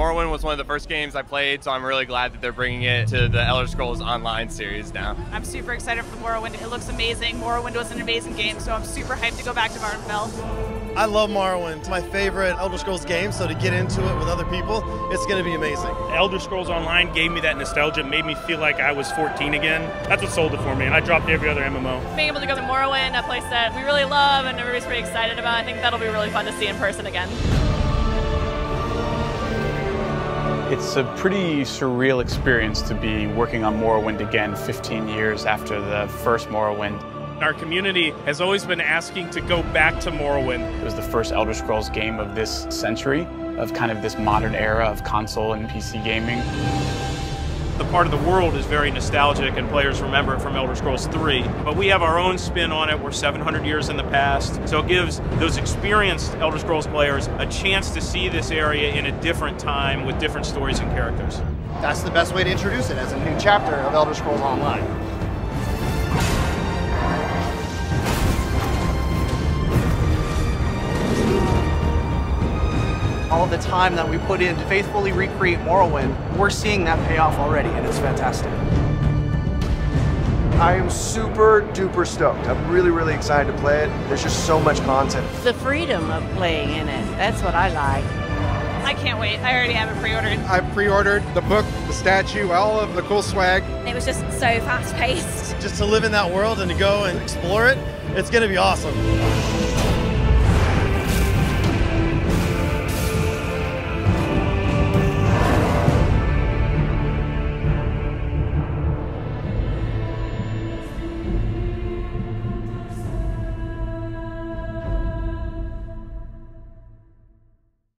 Morrowind was one of the first games I played, so I'm really glad that they're bringing it to the Elder Scrolls Online series now. I'm super excited for Morrowind. It looks amazing. Morrowind was an amazing game, so I'm super hyped to go back to Vvardenfell. I love Morrowind. It's my favorite Elder Scrolls game, so to get into it with other people, it's going to be amazing. Elder Scrolls Online gave me that nostalgia, made me feel like I was 14 again. That's what sold it for me, and I dropped every other MMO. Being able to go to Morrowind, a place that we really love and everybody's pretty excited about, I think that'll be really fun to see in person again. It's a pretty surreal experience to be working on Morrowind again 15 years after the first Morrowind. Our community has always been asking to go back to Morrowind. It was the first Elder Scrolls game of this century, of kind of this modern era of console and PC gaming. The part of the world is very nostalgic and players remember it from Elder Scrolls 3, but we have our own spin on it. We're 700 years in the past, so it gives those experienced Elder Scrolls players a chance to see this area in a different time with different stories and characters. That's the best way to introduce it as a new chapter of Elder Scrolls Online. All the time that we put in to faithfully recreate Morrowind, we're seeing that pay off already, and it's fantastic. I am super duper stoked. I'm really, really excited to play it. There's just so much content. The freedom of playing in it, that's what I like. I can't wait. I already have it pre-ordered. I pre-ordered the book, the statue, all of the cool swag. It was just so fast-paced. Just to live in that world and to go and explore it, it's going to be awesome.